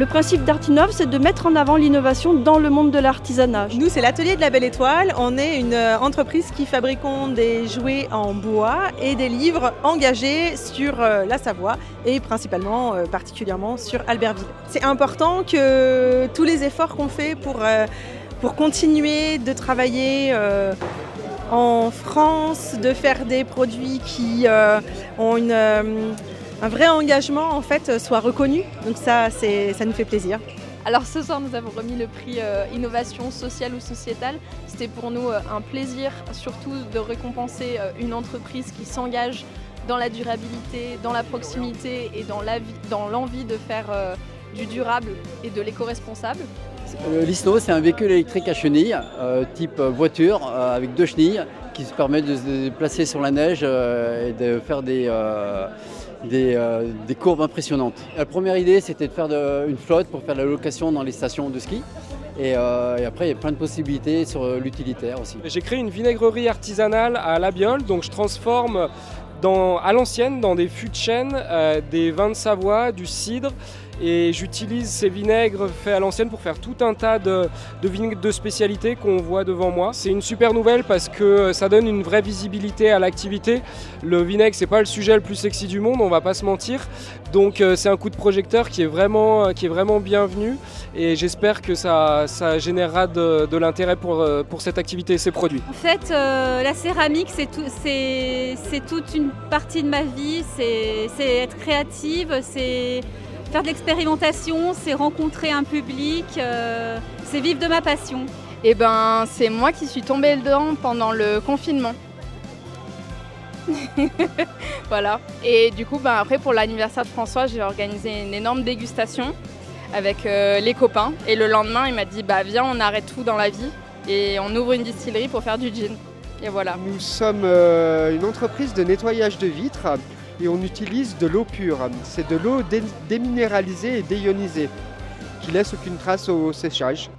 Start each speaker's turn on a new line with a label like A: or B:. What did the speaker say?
A: Le principe d'Artinov, c'est de mettre en avant l'innovation dans le monde de l'artisanat.
B: Nous, c'est l'atelier de la Belle Étoile. On est une euh, entreprise qui fabriquons des jouets en bois et des livres engagés sur euh, la Savoie et principalement, euh, particulièrement sur Albertville. C'est important que tous les efforts qu'on fait pour, pour continuer de travailler en France, de faire des produits qui ont une un vrai engagement en fait soit reconnu. Donc ça, ça nous fait plaisir.
C: Alors ce soir, nous avons remis le prix euh, innovation sociale ou sociétale. C'était pour nous euh, un plaisir surtout de récompenser euh, une entreprise qui s'engage dans la durabilité, dans la proximité et dans l'envie de faire du durable et de l'éco-responsable.
D: L'ISNO, c'est un véhicule électrique à chenilles, type voiture, avec deux chenilles, qui se permet de se déplacer sur la neige et de faire des euh, des, courbes impressionnantes. La première idée, c'était de faire une flotte pour faire la location dans les stations de ski. Euh, et, après, il y a plein de possibilités sur euh, l'utilitaire aussi.
E: J'ai créé une vinaigrerie artisanale à La Biole, donc je transforme à l'ancienne dans des fûts de chêne, des vins de Savoie, du cidre et j'utilise ces vinaigres faits à l'ancienne pour faire tout un tas de, vinaigres de spécialité qu'on voit devant moi. C'est une super nouvelle parce que ça donne une vraie visibilité à l'activité. Le vinaigre, c'est pas le sujet le plus sexy du monde, on va pas se mentir. Donc euh, c'est un coup de projecteur qui est vraiment, qui est vraiment bienvenu et j'espère que ça, ça générera de, l'intérêt pour, euh, pour cette activité et ces produits.
F: En fait, euh, la céramique, c'est tout, toute une partie de ma vie, c'est être créative, c'est Faire de l'expérimentation, c'est rencontrer un public, euh, c'est vivre de ma passion.
C: Et eh ben, c'est moi qui suis tombée dedans pendant le confinement. voilà. Et du coup, ben, après, pour l'anniversaire de François, j'ai organisé une énorme dégustation avec euh, les copains. Et le lendemain, il m'a dit bah, Viens, on arrête tout dans la vie et on ouvre une distillerie pour faire du gin. Et voilà.
G: Nous sommes euh, une entreprise de nettoyage de vitres et on utilise de l'eau pure. C'est de l'eau déminéralisée et déionisée qui laisse aucune trace au séchage.